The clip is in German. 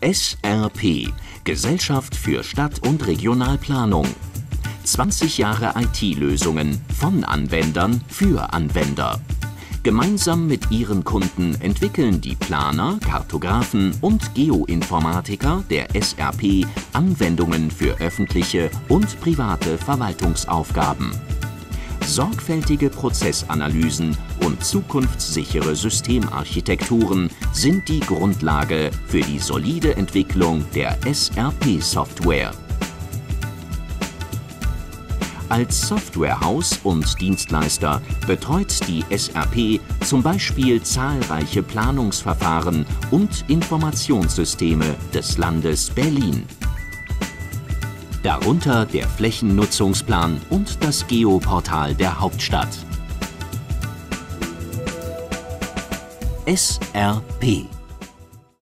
SRP Gesellschaft für Stadt- und Regionalplanung. 20 Jahre IT-Lösungen von Anwendern für Anwender. Gemeinsam mit ihren Kunden entwickeln die Planer, Kartografen und Geoinformatiker der SRP Anwendungen für öffentliche und private Verwaltungsaufgaben. Sorgfältige Prozessanalysen und zukunftssichere Systemarchitekturen sind die Grundlage für die solide Entwicklung der SRP-Software. Als Softwarehaus und Dienstleister betreut die SRP zum Beispiel zahlreiche Planungsverfahren und Informationssysteme des Landes Berlin darunter der Flächennutzungsplan und das Geoportal der Hauptstadt. SRP